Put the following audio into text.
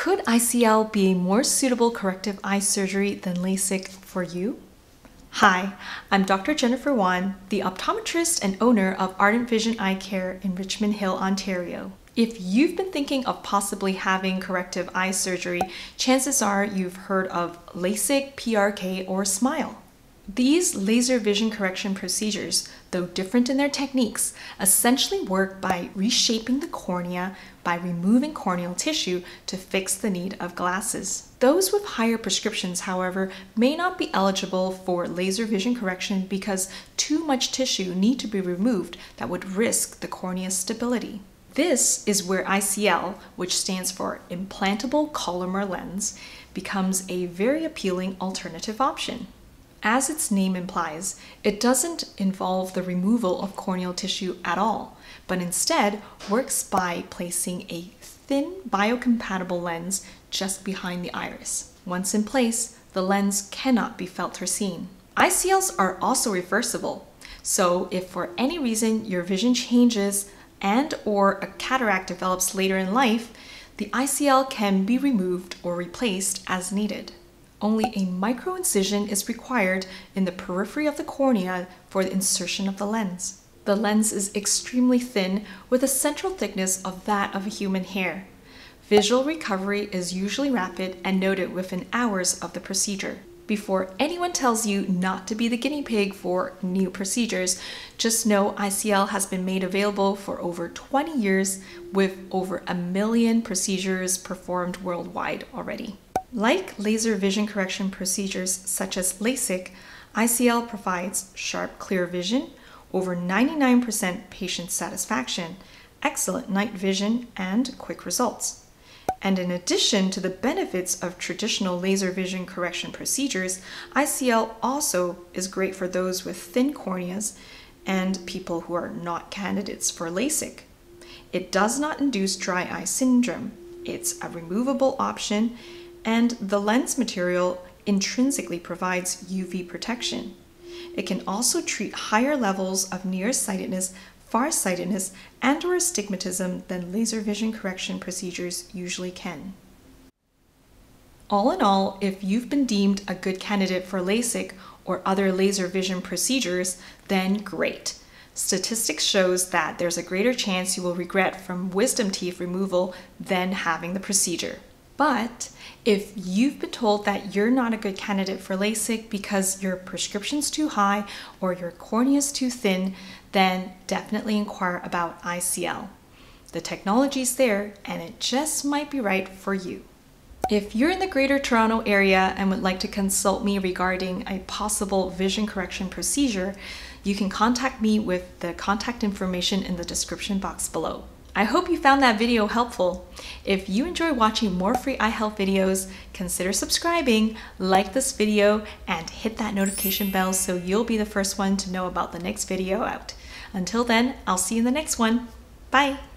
Could ICL be a more suitable corrective eye surgery than LASIK for you? Hi, I'm Dr. Jennifer Wan, the optometrist and owner of Ardent Vision Eye Care in Richmond Hill, Ontario. If you've been thinking of possibly having corrective eye surgery, chances are you've heard of LASIK, PRK, or SMILE. These laser vision correction procedures, though different in their techniques, essentially work by reshaping the cornea by removing corneal tissue to fix the need of glasses. Those with higher prescriptions, however, may not be eligible for laser vision correction because too much tissue need to be removed that would risk the cornea's stability. This is where ICL, which stands for implantable collamer lens, becomes a very appealing alternative option. As its name implies, it doesn't involve the removal of corneal tissue at all, but instead works by placing a thin biocompatible lens just behind the iris. Once in place, the lens cannot be felt or seen. ICLs are also reversible, so if for any reason your vision changes and or a cataract develops later in life, the ICL can be removed or replaced as needed. Only a microincision is required in the periphery of the cornea for the insertion of the lens. The lens is extremely thin with a central thickness of that of a human hair. Visual recovery is usually rapid and noted within hours of the procedure. Before anyone tells you not to be the guinea pig for new procedures, just know ICL has been made available for over 20 years with over a million procedures performed worldwide already. Like laser vision correction procedures such as LASIK, ICL provides sharp, clear vision, over 99% patient satisfaction, excellent night vision, and quick results. And in addition to the benefits of traditional laser vision correction procedures, ICL also is great for those with thin corneas and people who are not candidates for LASIK. It does not induce dry eye syndrome. It's a removable option and the lens material intrinsically provides UV protection. It can also treat higher levels of nearsightedness, farsightedness, and or astigmatism than laser vision correction procedures usually can. All in all, if you've been deemed a good candidate for LASIK or other laser vision procedures, then great. Statistics shows that there's a greater chance you will regret from wisdom teeth removal than having the procedure. But if you've been told that you're not a good candidate for LASIK because your prescription's too high or your cornea's too thin, then definitely inquire about ICL. The technology's there and it just might be right for you. If you're in the Greater Toronto area and would like to consult me regarding a possible vision correction procedure, you can contact me with the contact information in the description box below. I hope you found that video helpful. If you enjoy watching more free eye health videos, consider subscribing, like this video, and hit that notification bell so you'll be the first one to know about the next video out. Until then, I'll see you in the next one. Bye!